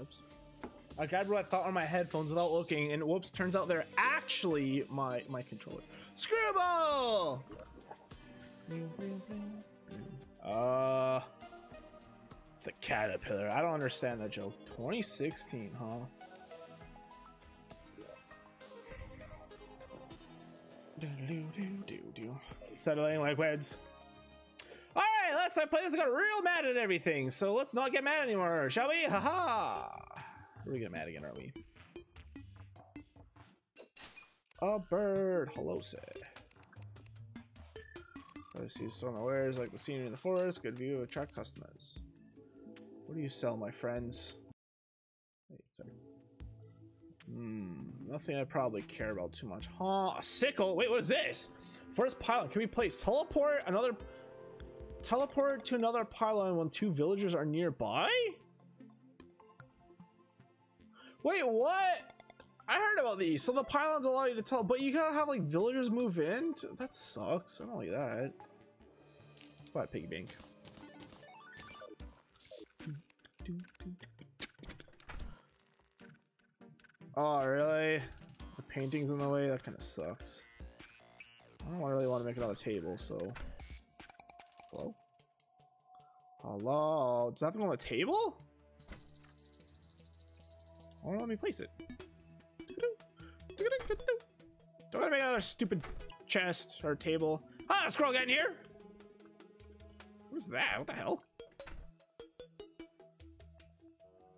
Oops. I grabbed what I thought were my headphones without looking, and whoops, turns out they're actually my my controller. Screwball! Uh, the caterpillar. I don't understand that joke. 2016, huh? Do do do do. Settling like weds. I played this, I got real mad at everything. So let's not get mad anymore, shall we? Haha. We're gonna get mad again, aren't we? A bird. Hello, said. I see some wares like the scenery in the forest. Good view. Attract customers. What do you sell, my friends? Wait, sorry. Hmm, nothing I probably care about too much. Huh? A sickle? Wait, what is this? First pylon. Can we place teleport another teleport to another pylon when two villagers are nearby? Wait, what? I heard about these. So the pylons allow you to tell, but you gotta have like villagers move in. That sucks. I don't like that. Let's buy a piggy bank. Oh, really? The painting's in the way? That kind of sucks. I don't really want to make another table, so... Hello? Hello? Does that go on the table? Don't let me place it? Don't gotta make another stupid chest or table. Ah, scroll getting here! What's that? What the hell?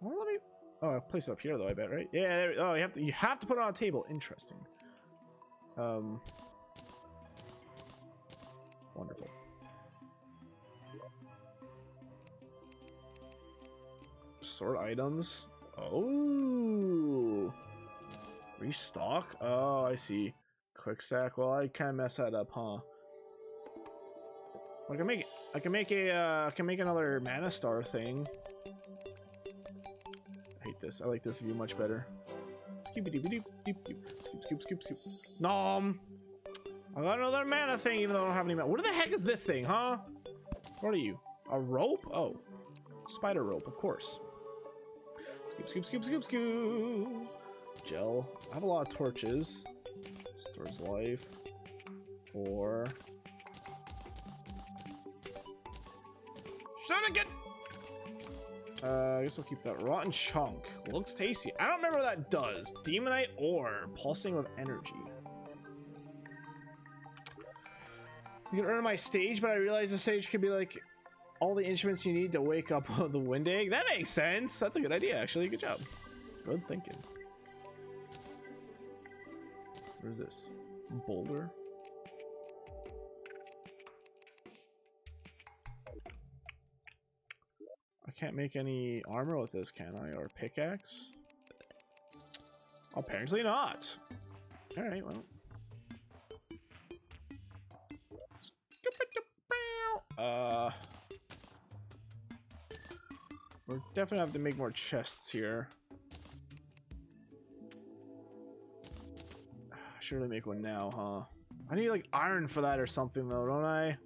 Well, let me. Oh, I'll place it up here though. I bet, right? Yeah. There, oh, you have to. You have to put it on a table. Interesting. Um. Wonderful. Sort items. Oh. Restock. Oh, I see. Quick stack. Well, I kind of mess that up, huh? I can make. I can make a. Uh, I can make another mana star thing hate this. I like this view much better. Scoop, scoop, scoop, scoop. Nom! I got another mana thing even though I don't have any mana. What the heck is this thing, huh? What are you? A rope? Oh. Spider rope, of course. Scoop, scoop, scoop, scoop. Gel. I have a lot of torches. Stores life. Or... Again! Uh, I guess we'll keep that. Rotten Chunk. Looks tasty. I don't remember what that does. Demonite ore. Pulsing with energy. You can earn my stage, but I realize the stage could be like all the instruments you need to wake up the wind egg. That makes sense. That's a good idea, actually. Good job. Good thinking. What is this? Boulder? I can't make any armor with this, can I? Or pickaxe? Apparently not. Alright, well. Uh, we're definitely have to make more chests here. Surely make one now, huh? I need like iron for that or something though, don't I?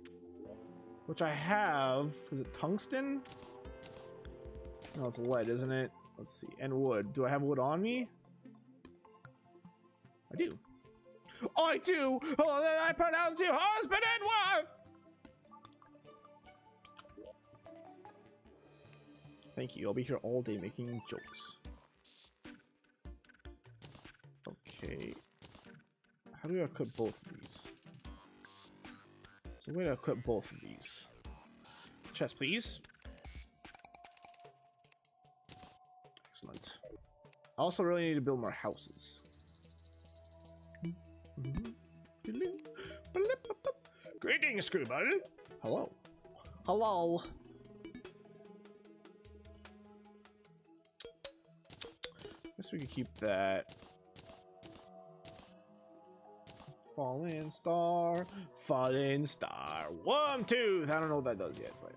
Which I have. Is it tungsten? No, it's lead, isn't it? Let's see. And wood. Do I have wood on me? I do. I do! Oh, then I pronounce you husband and wife! Thank you. I'll be here all day making jokes. Okay. How do I equip both of these? So way to equip both of these. Chest, please. Excellent. I also really need to build more houses. Greetings, Screwball. Hello. Hello. We can keep that. Falling star, falling star. One, two. I don't know what that does yet, but.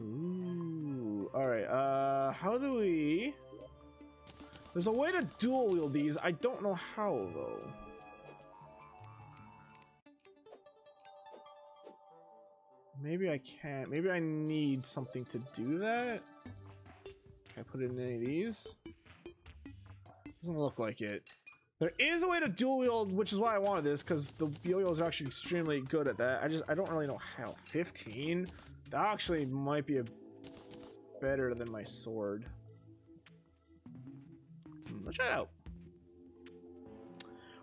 Ooh. All right. Uh, how do we? There's a way to dual wield these. I don't know how though. Maybe I can't. Maybe I need something to do that. I put it in any of these? Doesn't look like it. There is a way to dual wield, which is why I wanted this, because the yo-yos are actually extremely good at that. I just, I don't really know how. 15? That actually might be a better than my sword. Hmm, let's try it out.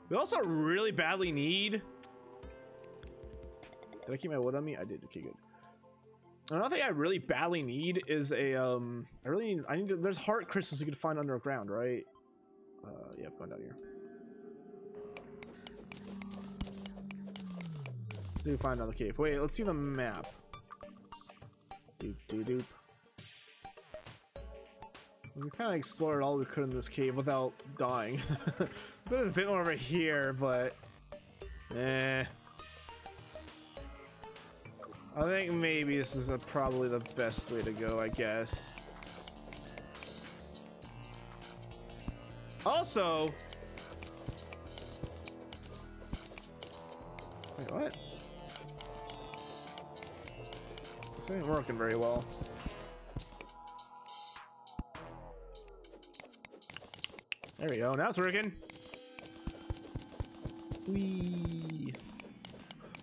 We also really badly need... Did I keep my wood on me? I did. Okay, good. Another thing I really badly need is a, um... I really need... I need to, There's heart crystals you can find underground, right? Uh, yeah, I've gone down here. If we find another cave. Wait, let's see the map. Doop doop doop. We kind of explored all we could in this cave without dying. so there's a bit more over here, but... Eh. I think maybe this is a, probably the best way to go, I guess. Also... Wait, what? This ain't working very well. There we go. Now it's working. Whee.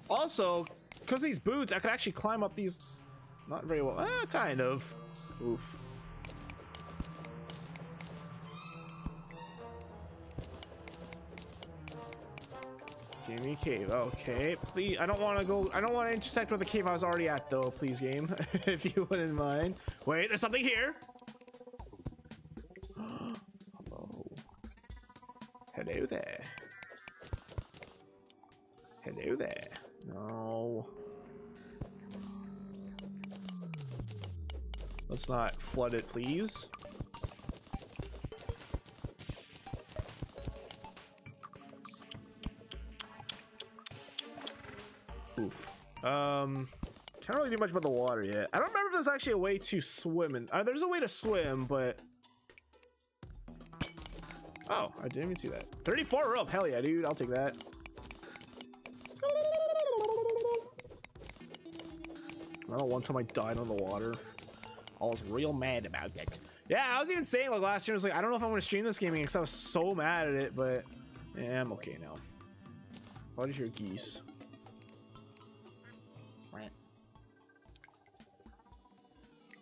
Also, because these boots, I could actually climb up these. Not very well. Eh, kind of. Oof. Gimme cave. Okay, please. I don't want to go. I don't want to intersect with the cave I was already at, though. Please, game, if you wouldn't mind. Wait, there's something here. Hello. Hello there. Hello there. No. Let's not flood it, please. Oof. Um, can't really do much about the water yet. I don't remember if there's actually a way to swim. In, uh, there's a way to swim, but Oh, I didn't even see that. 34 rope. Hell yeah, dude. I'll take that. I don't one time I died on the water. I was real mad about that. Yeah, I was even saying like last year, I was like, I don't know if I'm to stream this game because I was so mad at it, but yeah, I'm okay now. Why did you hear geese?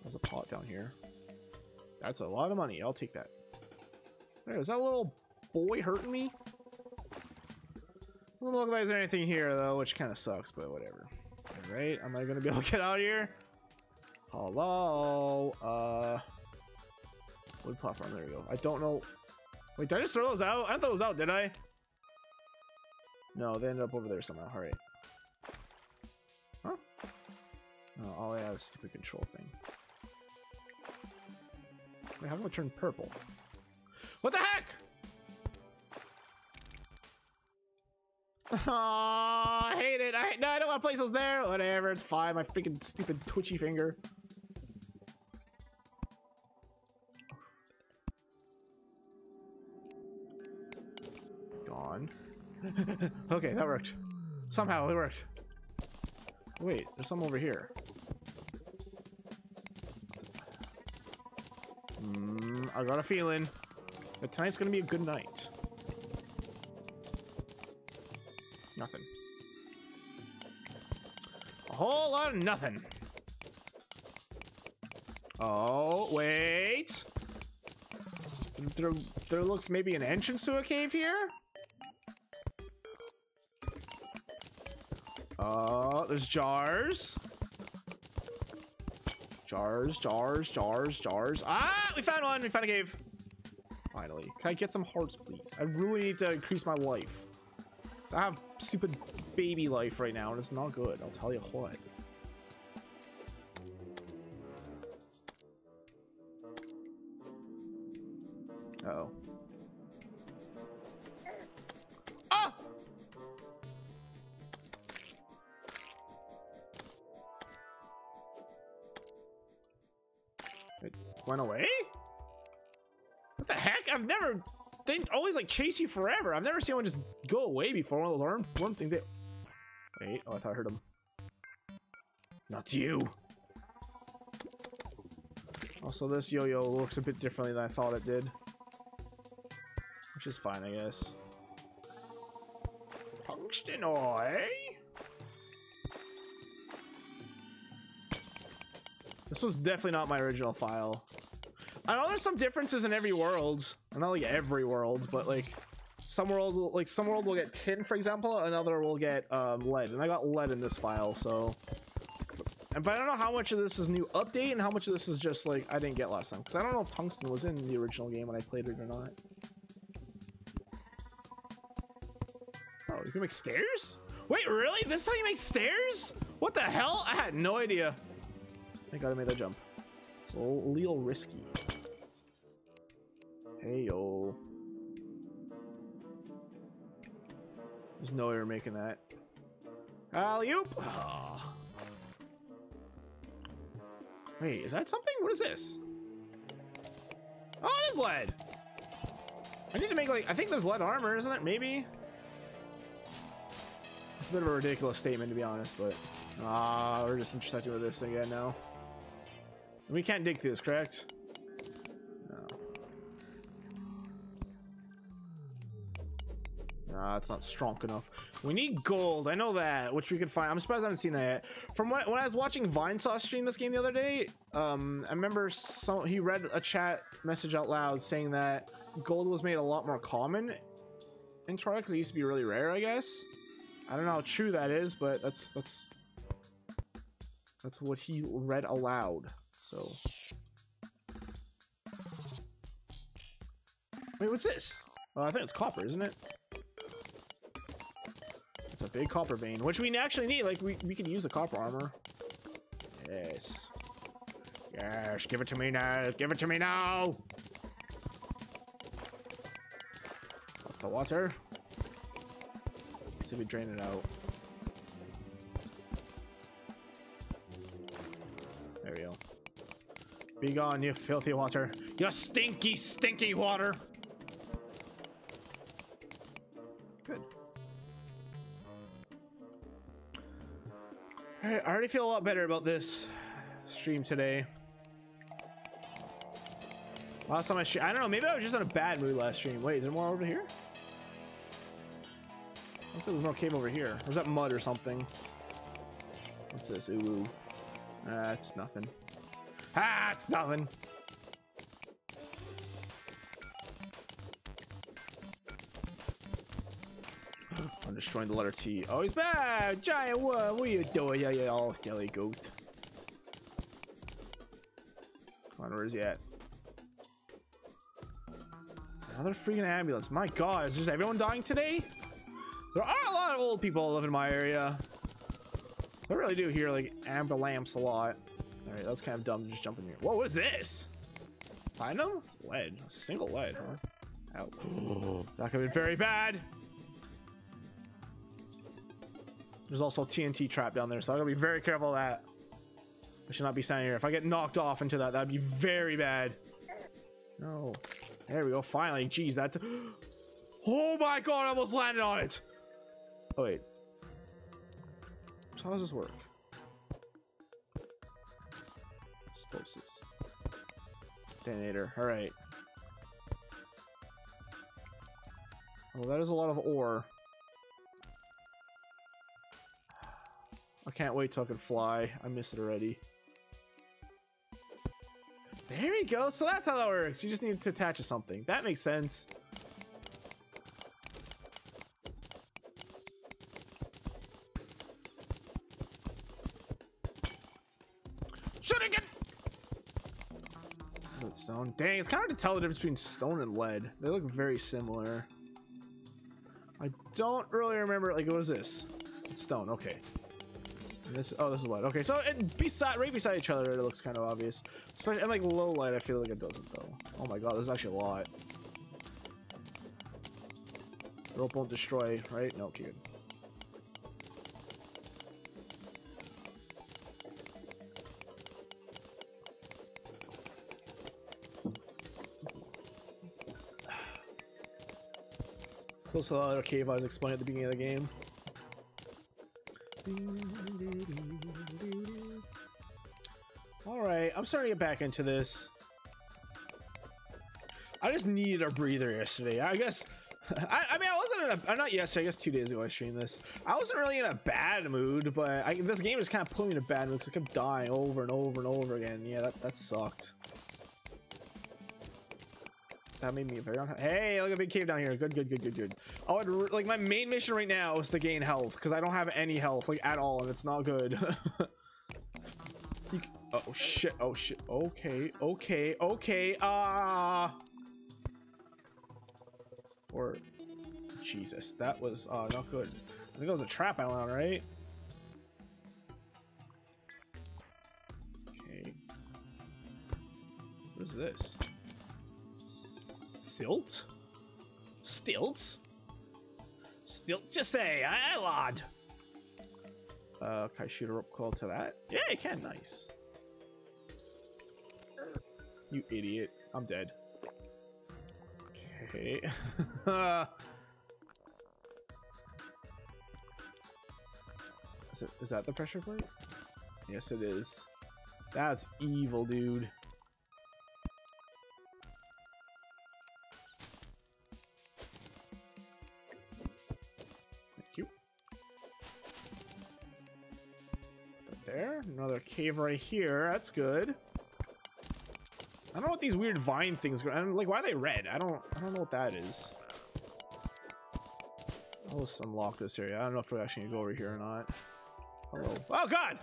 There's a pot down here. That's a lot of money. I'll take that. There, is that little boy hurting me? Doesn't look like there's anything here though, which kind of sucks, but whatever. All right, am I gonna be able to get out here? Hello, uh, wood platform. There we go. I don't know. Wait, did I just throw those out? I thought those out, did I? No, they ended up over there somehow. All right. Huh? Oh, oh yeah, stupid control thing. Wait, how do I turn purple? What the heck? Oh, I hate it. I no, I don't want to place those there. Whatever, it's fine. My freaking stupid twitchy finger. Gone. okay, that worked. Somehow it worked. Wait, there's some over here. Mm, I got a feeling. But tonight's gonna be a good night. Nothing. A whole lot of nothing. Oh, wait. There, there looks maybe an entrance to a cave here? Oh, there's jars. Jars, jars, jars, jars. Ah, we found one. We found a cave. Finally. Can I get some hearts, please? I really need to increase my life. I have stupid baby life right now, and it's not good. I'll tell you what. Uh oh. Ah! It went away? What the heck? I've never... They always, like, chase you forever. I've never seen one just go away before. One of those arm one thing that... Wait. Oh, I thought I heard him. Not you. Also, this yo-yo looks a bit differently than I thought it did. Which is fine, I guess. Ore? This was definitely not my original file. I know there's some differences in every world. Not like every world, but like some world will, like some world will get tin, for example, another will get um, lead, and I got lead in this file, so. And but I don't know how much of this is new update and how much of this is just like I didn't get last time because I don't know if tungsten was in the original game when I played it or not. Oh, you can make stairs? Wait, really? This is how you make stairs? What the hell? I had no idea. I gotta make that jump. It's a little risky. Hey yo. There's no way we're making that. Alley-oop! Oh. Wait, is that something? What is this? Oh, it is lead! I need to make like, I think there's lead armor, isn't it? Maybe? It's a bit of a ridiculous statement to be honest, but... Ah, we're just intersecting with this thing again now. We can't dig through this, correct? Nah, it's not strong enough. We need gold. I know that, which we can find. I'm surprised I haven't seen that yet. From when, when I was watching Vinesauce stream this game the other day, um, I remember some, he read a chat message out loud saying that gold was made a lot more common in Terraria because it used to be really rare, I guess. I don't know how true that is, but that's that's that's what he read aloud. So. Wait, what's this? I think it's copper, isn't it? It's a big copper vein, which we actually need. Like, we, we can use the copper armor. Yes. Yes, give it to me now. Give it to me now. the water. Let's see if we drain it out. There we go. Be gone, you filthy water. You stinky, stinky water. I already feel a lot better about this stream today. Last time I streamed, I don't know, maybe I was just in a bad mood last stream. Wait, is there more over here? Looks like there's more cave over here. Or is that mud or something? What's this? Ooh. Ah, it's nothing. Ah, it's nothing. Destroying the letter T. Oh, he's back! Giant, one, what are you doing? Yeah, yeah, oh, silly ghost. Come on, where is he at? Another freaking ambulance. My god, is just everyone dying today? There are a lot of old people live in my area. I really do hear like ambulance a lot. Alright, that's kind of dumb to just jump in here. Whoa, what is this? Find them? Lead. A single lead, huh? Ow. that could be very bad. There's also a TNT trap down there, so I gotta be very careful of that. I should not be standing here. If I get knocked off into that, that'd be very bad. No. There we go, finally. Jeez, that... Oh my god, I almost landed on it! Oh, wait. So how does this work? Explosives. Detonator, alright. Well, that is a lot of ore. I can't wait till I can fly. I miss it already. There we go. So that's how that works. You just need to attach to something. That makes sense. Shoot again! Stone. Dang, it's kind of hard to tell the difference between stone and lead. They look very similar. I don't really remember. Like, what is this? It's stone. Okay. This oh, this is light. Okay, so it beside right beside each other, it looks kind of obvious. Especially and like low light, I feel like it doesn't though. Oh my god, there's actually a lot. Rope won't destroy, right? No, okay. Close to the other cave I was explaining at the beginning of the game. Alright, I'm starting to get back into this. I just needed a breather yesterday. I guess. I, I mean, I wasn't in a. Uh, not yesterday. I guess two days ago I streamed this. I wasn't really in a bad mood, but I, this game is kind of putting me in a bad mood because I kept dying over and over and over again. Yeah, that that sucked. That made me very unhappy. Hey, look at big cave down here. Good, good, good, good, good. Oh, like my main mission right now is to gain health because I don't have any health like at all, and it's not good. oh shit! Oh shit! Okay, okay, okay. Ah. Uh... Or Jesus, that was uh, not good. I think it was a trap island, right? Okay. What is this? Silt? Stilts? Stilt to say, aye, lad. Uh, can I shoot a rope call to that? Yeah, I can. Nice. You idiot. I'm dead. Okay. is, it, is that the pressure plate? Yes, it is. That's evil, dude. Cave right here. That's good. I don't know what these weird vine things are. I'm like, why are they red? I don't I don't know what that is. I'll just unlock this area. I don't know if we're actually gonna go over here or not. Hello. Oh god!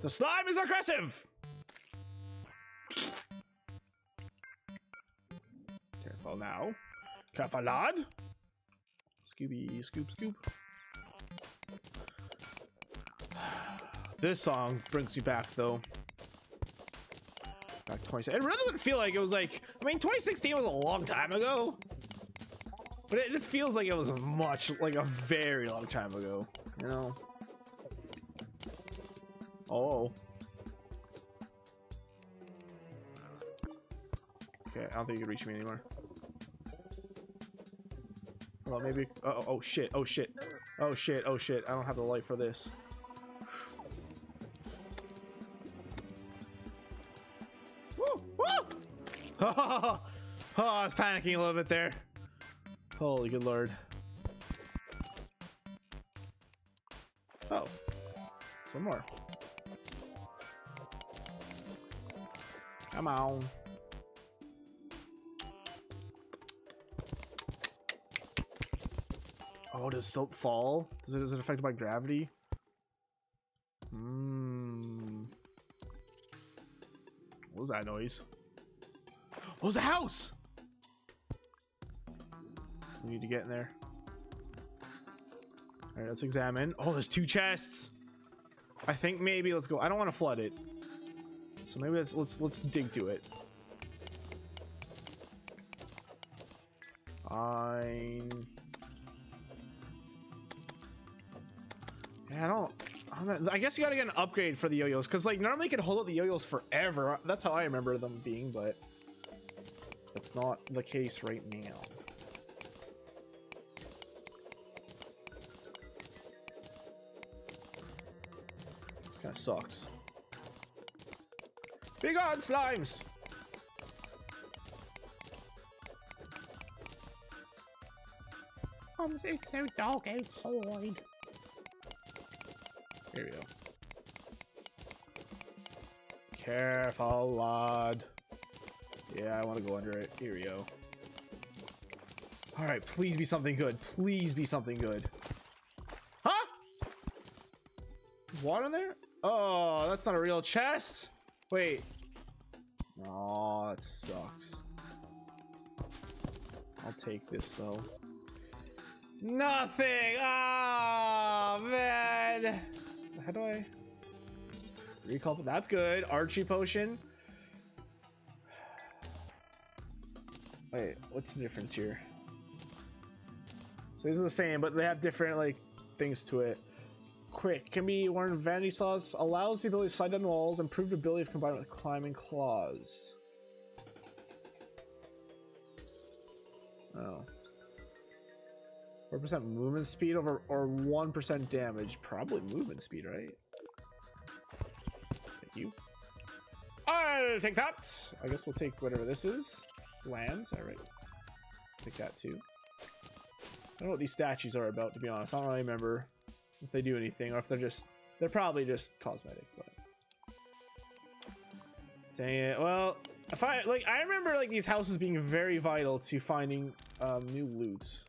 The slime is aggressive! Careful now. Careful, lad. Scooby, scoop, scoop. This song brings me back though. Back 20. It really doesn't feel like it was like. I mean, 2016 was a long time ago, but it just feels like it was much like a very long time ago. You know. Oh. Okay, I don't think you can reach me anymore. Well, maybe. Oh, oh shit! Oh shit! Oh shit! Oh shit! I don't have the light for this. Oh, I was panicking a little bit there. Holy good lord. Oh. Some more. Come on. Oh, does silt fall? Does it, is it affected by gravity? Hmm. What was that noise? Oh, it's a house! We need to get in there. Alright, let's examine. Oh, there's two chests! I think maybe let's go. I don't want to flood it. So maybe let's let's let's dig to it. Fine. Yeah, I don't. I guess you gotta get an upgrade for the yo-yos because like normally you can hold up the yo-yos forever. That's how I remember them being, but that's not the case right now. This kind of sucks. Big on slimes! Um, it's so dark outside. Here we go. Careful, lad. Yeah, I want to go under it. Here we go. Alright, please be something good. Please be something good. Huh? Water there? Oh, that's not a real chest. Wait. Oh, that sucks. I'll take this though. Nothing! Oh, man! How do I... Recall... That's good. Archery potion. Wait, what's the difference here? So these are the same, but they have different like things to it. Quick can be worn vanity slots, allows the ability to slide down walls, improved ability of combined with climbing claws. Oh. 4% movement speed over or 1% damage. Probably movement speed, right? Thank you. I'll take that. I guess we'll take whatever this is. Lands. All right. Take that too. I don't know what these statues are about, to be honest. I don't really remember if they do anything or if they're just... They're probably just cosmetic, but... Dang it. Well, if I... Like, I remember, like, these houses being very vital to finding um, new loot.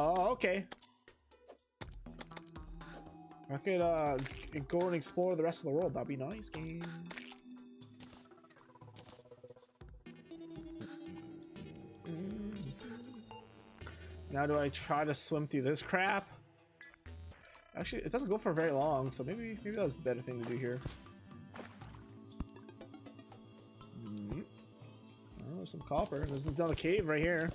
Oh, okay. I could uh, go and explore the rest of the world. That'd be nice, game. Now do I try to swim through this crap? Actually, it doesn't go for very long, so maybe maybe that's the better thing to do here. Mm -hmm. Oh, there's some copper. There's another cave right here.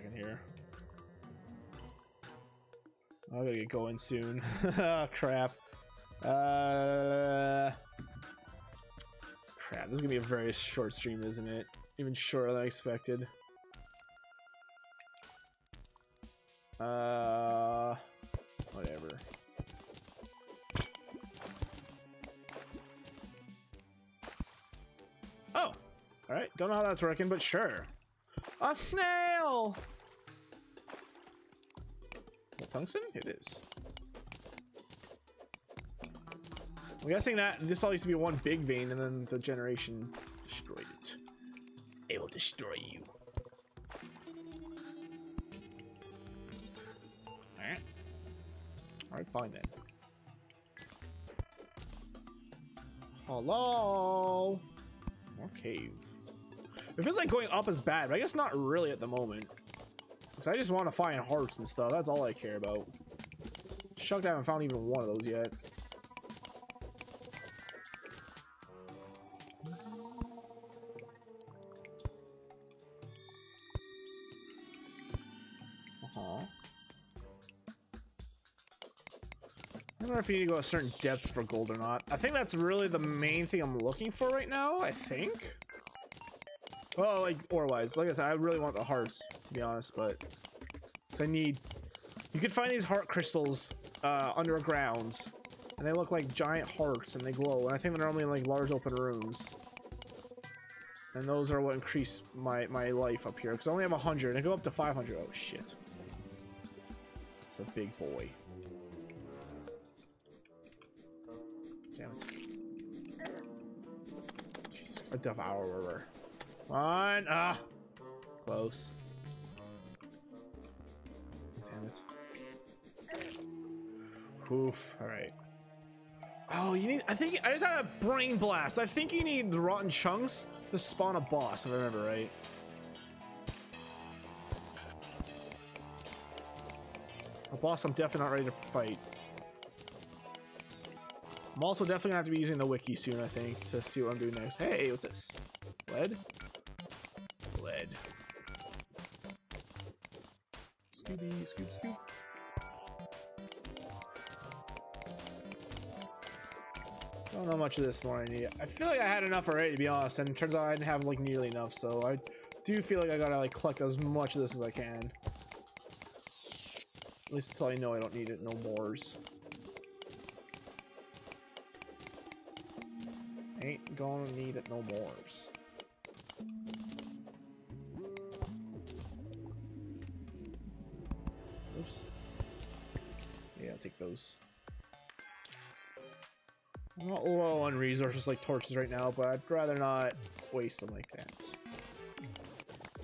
Second here. I gotta get going soon. oh, Crap. Uh, crap, this is gonna be a very short stream, isn't it? Even shorter than I expected. Uh, whatever. Oh, all right. Don't know how that's working, but sure. A snail. Tungsten? It is. I'm guessing that this all used to be one big vein, and then the generation destroyed it. It will destroy you. Alright. Alright, fine then. Hello? More cave. It feels like going up is bad, but I guess not really at the moment. Because I just want to find hearts and stuff. That's all I care about. Shocked I haven't found even one of those yet. Uh huh. I wonder if you need to go a certain depth for gold or not. I think that's really the main thing I'm looking for right now, I think. Well, like, ore-wise. Like I said, I really want the hearts, to be honest, but... I need... You can find these heart crystals uh, underground, and they look like giant hearts, and they glow, and I think they're normally in, like, large open rooms. And those are what increase my, my life up here, because I only have 100, and I go up to 500. Oh, shit. It's a big boy. Damn. Jeez, A devourer. One. Ah. Close. Damn it. Oof. All right. Oh, you need. I think I just had a brain blast. I think you need the rotten chunks to spawn a boss. If I remember right. A boss I'm definitely not ready to fight. I'm also definitely gonna have to be using the wiki soon, I think, to see what I'm doing next. Hey, what's this? Lead. Scooby, scoop, scoop. Don't know much of this more I need. I feel like I had enough already, to be honest, and it turns out I didn't have like nearly enough, so I do feel like I gotta like collect as much of this as I can. At least until I know I don't need it no mores. Ain't gonna need it no mores. Those. I'm not low on resources like torches right now, but I'd rather not waste them like that.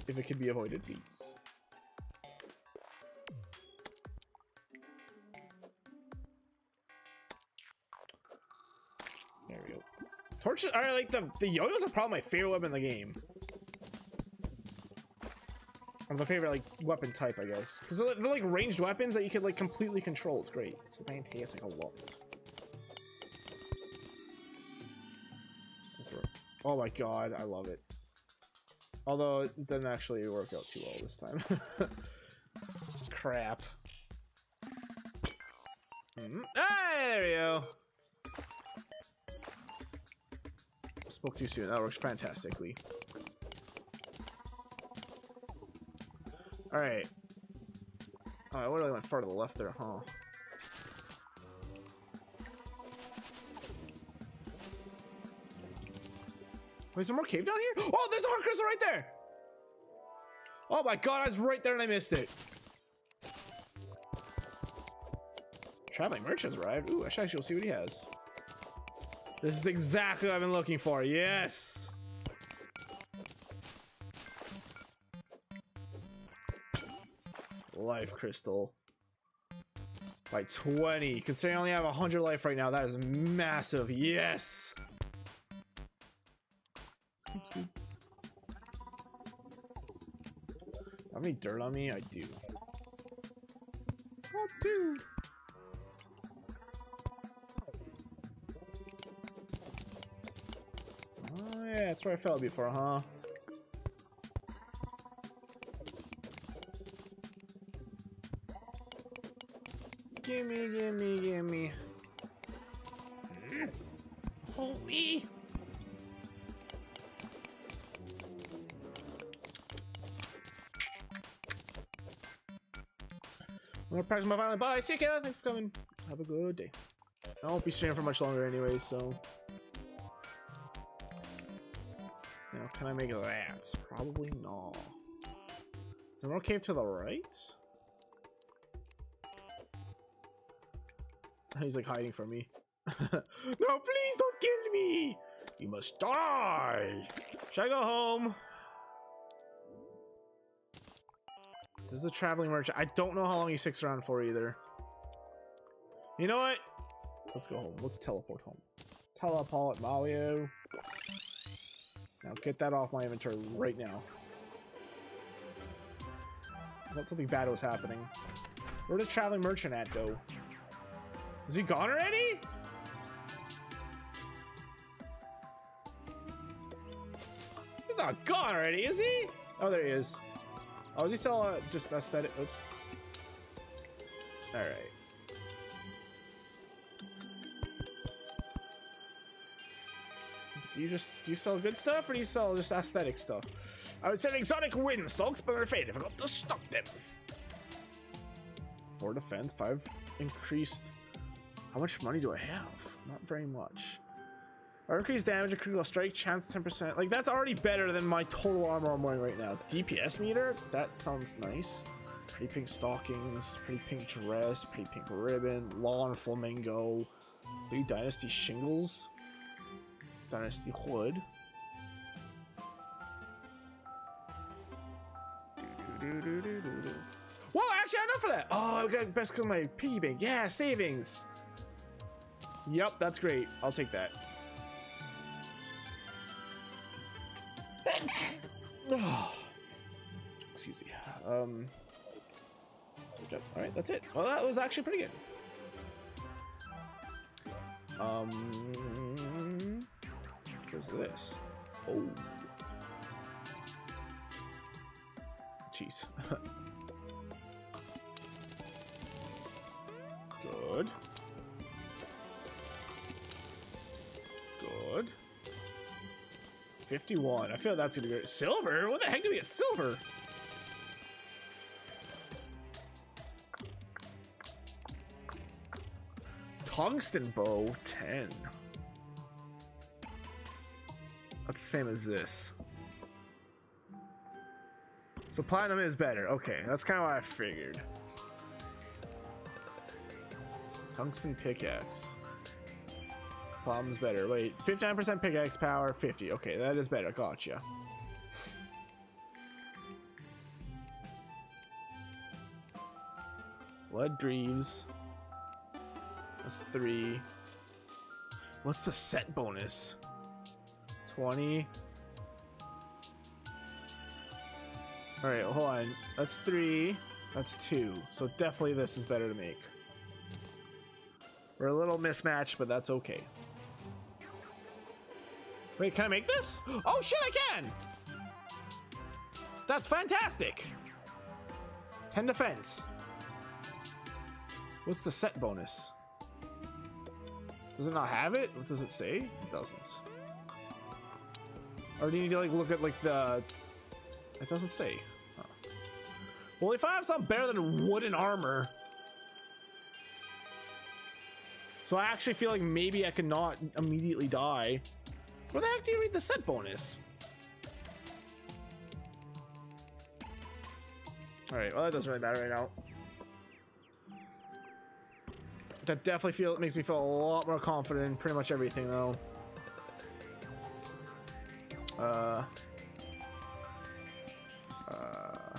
If it can be avoided, please. There we go. Torches are like the the yo-yos are probably my favorite weapon in the game. My favorite like weapon type, I guess, because they're, they're, like ranged weapons that you can like completely control. It's great. It's fantastic. I love. Oh my god, I love it. Although it didn't actually work out too well this time. Crap. Mm -hmm. Hey, there we go. Spoke too soon. That works fantastically. Alright. Do I went far to the left there, huh? Wait, is there more cave down here? Oh, there's a heart crystal right there! Oh my god, I was right there and I missed it. Traveling merchant's arrived. Ooh, I should actually see what he has. This is exactly what I've been looking for. Yes! Life crystal. By 20. Considering I only have 100 life right now, that is massive. Yes! Scoop, scoop. Have any dirt on me? I do. Oh, dude. Oh, yeah, that's where I fell before, huh? Gimme, gimme. Mm. Hold me. I'm gonna practice my violin. Bye. See you, Kayla. Thanks for coming. Have a good day. I won't be streaming for much longer anyway, so. Now, can I make that? Probably not. Is there more cave to the right? He's like hiding from me. no, please don't kill me! You must die! Should I go home? This is a traveling merchant. I don't know how long he sticks around for either. You know what? Let's go home. Let's teleport home. Teleport, Mario. Now get that off my inventory right now. I thought something bad was happening. Where does traveling merchant at though? Is he gone already? He's not gone already, is he? Oh, there he is. Oh, is he still uh, just aesthetic? Oops. All right. Do you just do you sell good stuff or do you sell just aesthetic stuff? I would say exotic wind stalks, but I'm afraid I've got to stock them. Four defense, five increased. How much money do I have? Not very much. Or increased damage, a critical strike, chance 10%. Like, that's already better than my total armor I'm wearing right now. DPS meter? That sounds nice. Pretty pink stockings, pretty pink dress, pretty pink ribbon, lawn flamingo, Blue Dynasty shingles, Dynasty hood. Whoa, actually, I enough for that. Oh, I got best because of my piggy bank. Yeah, savings. Yep, that's great. I'll take that. Excuse me. Um. All right, that's it. Well, that was actually pretty good. Um. What's this? Oh. Jeez. 51. I feel like that's gonna go. Silver? What the heck do we get silver? Tungsten bow, 10. That's the same as this. So platinum is better. Okay, that's kind of what I figured. Tungsten pickaxe. Platinum's better. Wait, 59% pickaxe power, 50. Okay, that is better. Gotcha. Lead Greaves. That's three. What's the set bonus? 20. All right, hold on. That's three. That's two. So definitely this is better to make. We're a little mismatched, but that's okay. Wait, can I make this? Oh shit, I can! That's fantastic! 10 defense. What's the set bonus? Does it not have it? What does it say? It doesn't. Or do you need to like look at like the? It doesn't say. Huh. Well, if I have something better than wooden armor, so I actually feel like maybe I could not immediately die. Where the heck do you read the set bonus? All right, well that doesn't really matter right now. That definitely feel makes me feel a lot more confident in pretty much everything though. Uh, uh,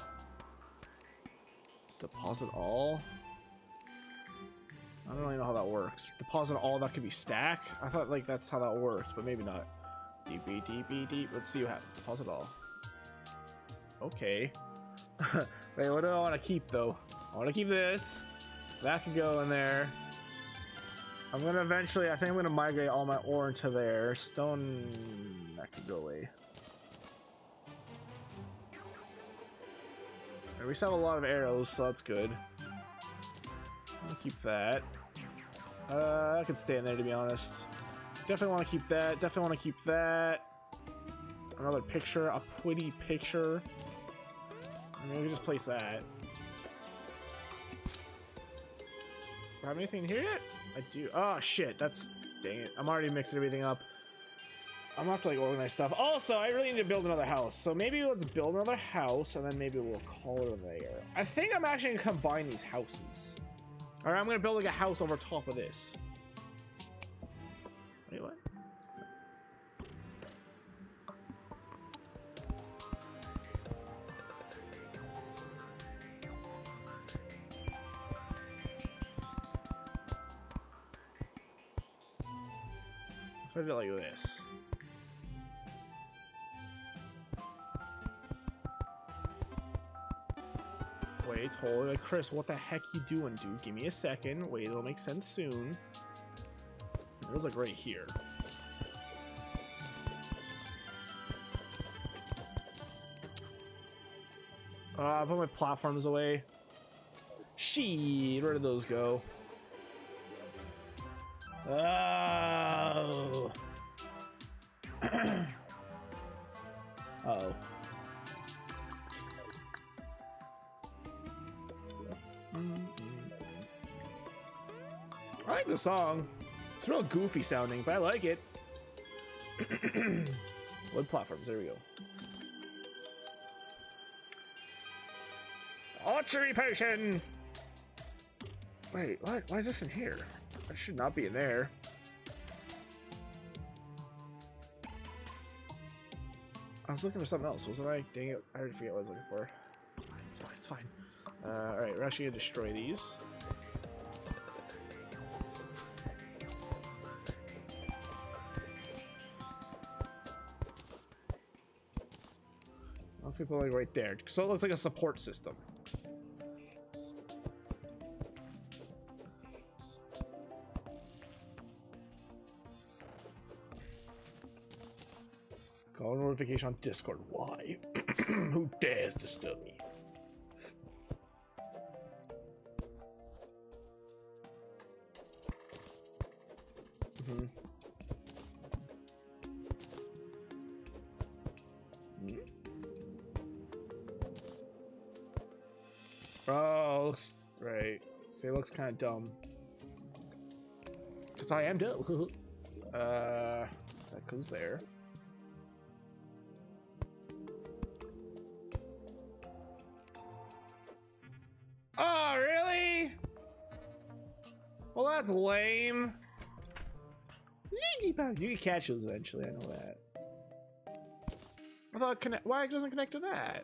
deposit all. I don't really know how that works. Deposit all that could be stack. I thought like that's how that works, but maybe not. Deep, deep, deep. Let's see what happens. Deposit all. Okay. Wait, what do I want to keep though? I want to keep this. That could go in there. I'm gonna eventually, I think I'm gonna migrate all my ore into there. Stone, that could go away. we still have a lot of arrows, so that's good. I'll keep that. Uh, I could stay in there to be honest. Definitely want to keep that. Definitely want to keep that. Another picture, a pretty picture. I mean, we just place that. Do I have anything here yet? I do. Oh, shit. That's... Dang it. I'm already mixing everything up. I'm gonna have to like organize stuff. Also, I really need to build another house. So maybe let's build another house and then maybe we'll call it there. I think I'm actually gonna combine these houses. All right, I'm gonna build like a house over top of this. Wait, what? Did it like this. Wait, hold it. Chris, what the heck you doing, dude? Give me a second. Wait, it'll make sense soon. It was like right here. Uh, I put my platforms away. Shit, where did those go? Oh. uh oh. I like the song. It's real goofy sounding, but I like it. Wood platforms, there we go. Archery potion! Wait, what? Why is this in here? That should not be in there. I was looking for something else, wasn't I? Dang it, I already forget what I was looking for. It's fine, it's fine, it's fine. Uh, Alright, we're actually gonna destroy these. People like right there. So it looks like a support system. Call notification on Discord. Why? Who dares disturb me? Mm-hmm. Oh, right. Say looks kind of dumb. Cause I am dumb. uh, that goes there. Oh, really? Well, that's lame. You can catch those eventually, I know that. I thought connect why doesn't connect to that?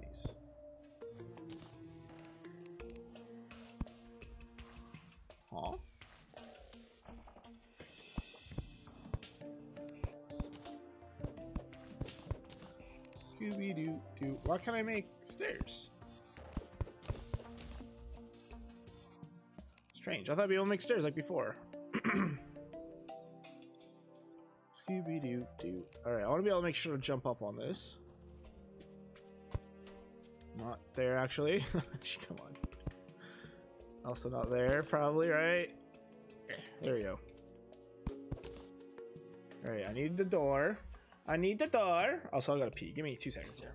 These? Huh? Scooby Doo. Why can't I make stairs? Strange. I thought I'd be able to make stairs like before. Scooby Doo Doo. Alright, I want to be able to make sure to jump up on this. Not there, actually. Come on. Also not there, probably, right? There we go. Alright, I need the door. I need the door. Also, I gotta pee. Give me two seconds here.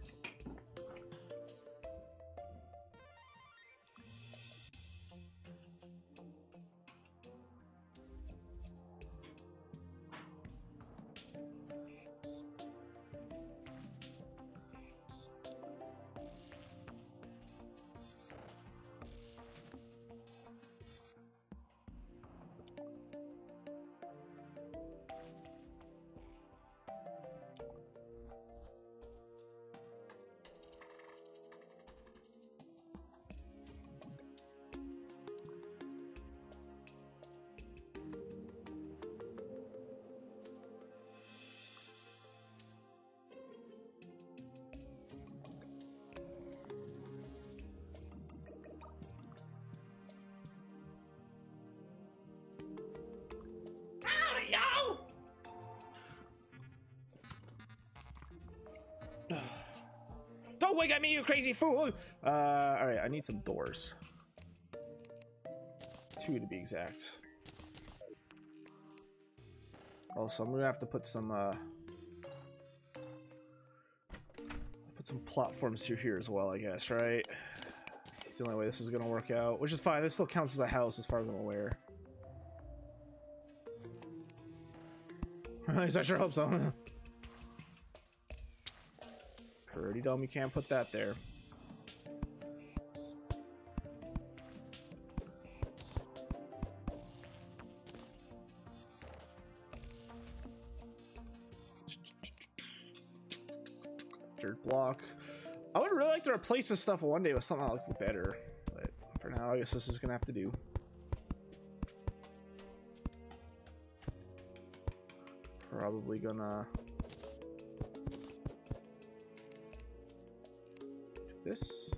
Don't at me, you crazy fool! Uh, alright, I need some doors. Two to be exact. Also, I'm gonna have to put some, uh... Put some platforms through here as well, I guess, right? It's the only way this is gonna work out. Which is fine, this still counts as a house as far as I'm aware. I sure hope so. Pretty dumb you can't put that there. Dirt block. I would really like to replace this stuff one day with something that looks better. But for now, I guess this is gonna have to do. Probably gonna this.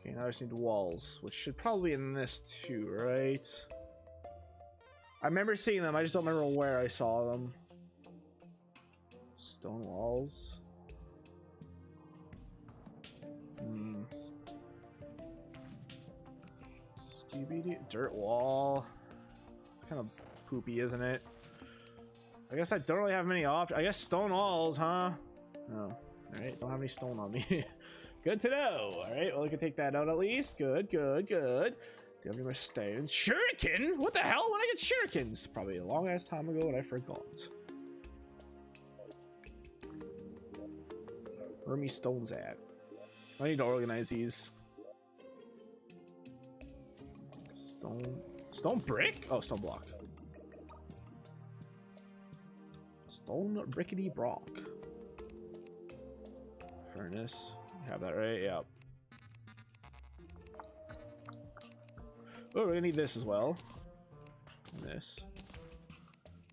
Okay, now I just need walls, which should probably be in this too, right? I remember seeing them, I just don't remember where I saw them. Stone walls. Hmm. Scooby dirt wall. It's kind of poopy, isn't it? I guess I don't really have many options. I guess stone walls, huh? No. Alright, don't have any stone on me. good to know. Alright, well, I can take that out at least. Good, good, good. Do you have any more stones? Shuriken? What the hell? When I get shurikens? Probably a long ass time ago and I forgot. Where are me stones at? I need to organize these. Stone. Stone brick? Oh, stone block. Stone brickety brock furnace. Have that right? Yep. Oh, we're gonna need this as well. And this.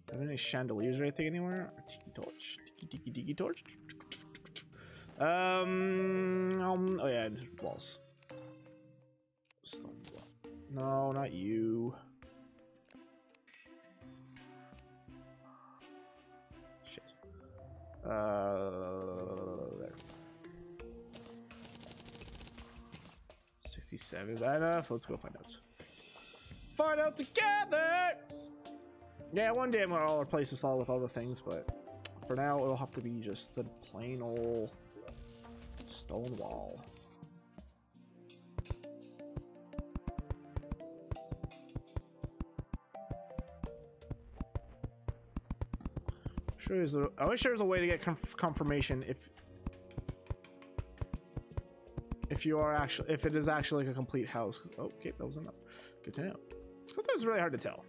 Do have any chandeliers or anything anywhere? Tiki torch. Tiki tiki tiki torch. Um, um oh yeah, walls. Stone. No, not you. Shit. Uh 67. Is that enough? Let's go find out. Find out together! Yeah, one day I'm gonna replace this all with other things, but for now it'll have to be just the plain old stone wall. I wish there was a way to get conf confirmation if if you are actually if it is actually like a complete house. Okay, that was enough. Good to know. Sometimes it's really hard to tell.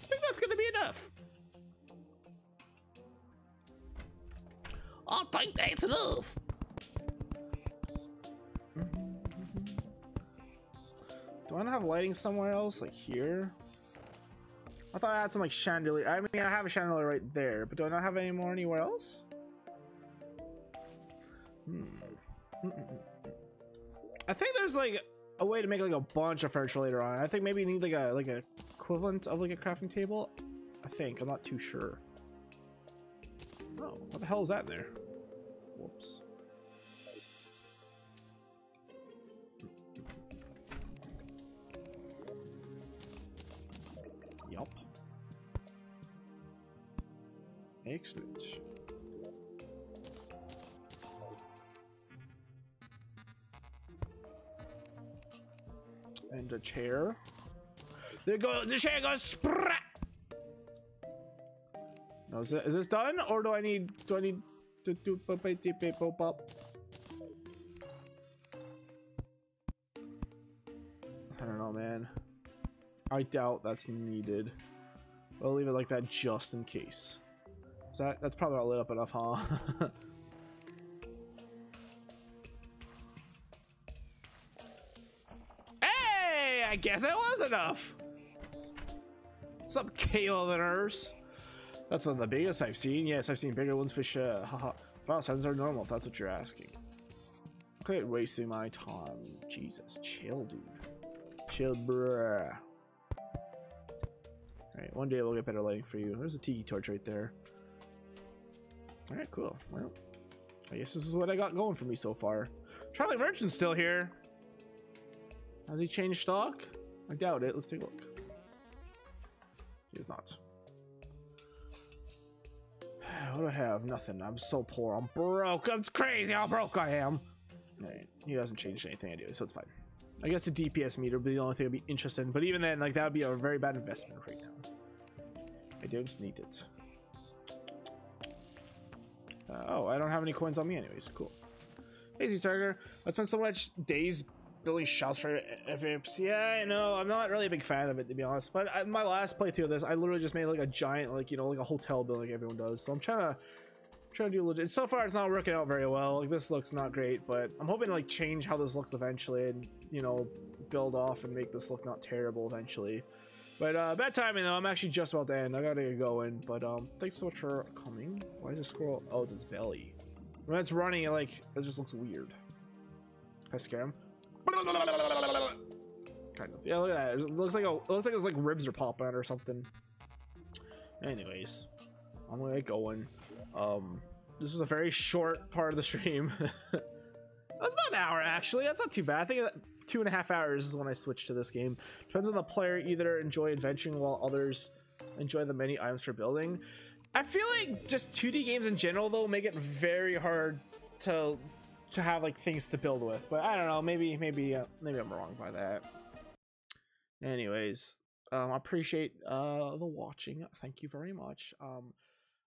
I think that's gonna be enough. I think that's enough. Do I not have lighting somewhere else, like here? I thought I had some like chandelier. I mean, I have a chandelier right there, but do I not have any more anywhere else? Hmm. I think there's like a way to make like a bunch of furniture later on. I think maybe you need like a like a equivalent of like a crafting table. I think I'm not too sure. Oh, what the hell is that there? Whoops. And a chair. There go the chair goes sprat. No, is, this done or do I need do I need to do pop pop up? I don't know, man. I doubt that's needed. I'll leave it like that just in case. Is that that's probably not lit up enough, huh? hey, I guess it was enough. Some Kayla the nurse. That's not the biggest I've seen. Yes, I've seen bigger ones for sure. Haha. Well, sounds are normal if that's what you're asking. Quit wasting my time. Jesus, chill, dude. Chill, bruh. Alright, one day we'll get better lighting for you. There's a tiki torch right there. Alright, cool. Well, I guess this is what I got going for me so far. Charlie Merchant's still here. Has he changed stock? I doubt it. Let's take a look. He not. What do I have? Nothing. I'm so poor. I'm broke. It's crazy how broke I am. Right. He hasn't changed anything I do, so it's fine. I guess the DPS meter would be the only thing I'd be interested in. But even then, like that would be a very bad investment right now. I don't need it. Oh, I don't have any coins on me anyways. Cool. Lazy Tiger. I spent so much days building shelves for FIPS. Yeah, I know. I'm not really a big fan of it to be honest. But I, my last playthrough of this, I literally just made like a giant, like you know, like a hotel building everyone does. So I'm trying to trying to do a legit. So far, it's not working out very well. Like this looks not great, but I'm hoping to like change how this looks eventually, and you know, build off and make this look not terrible eventually. But uh, bad timing though. I'm actually just about to end. I gotta get going. But um, thanks so much for coming. Why is it scroll? Oh, it's its belly. When it's running, it like it just looks weird. I scare him. Kind of. Yeah, look at that. It looks like a, it looks like it's like ribs are popping out or something. Anyways, I'm gonna get going. Um, this is a very short part of the stream. That's about an hour actually. That's not too bad. I think two and a half hours is when I switch to this game. Depends on the player. Either enjoy adventuring while others enjoy the many items for building. I feel like just 2D games in general though make it very hard to to have like things to build with. But I don't know. Maybe maybe uh, maybe I'm wrong by that. Anyways, um, I appreciate uh the watching. Thank you very much. Um,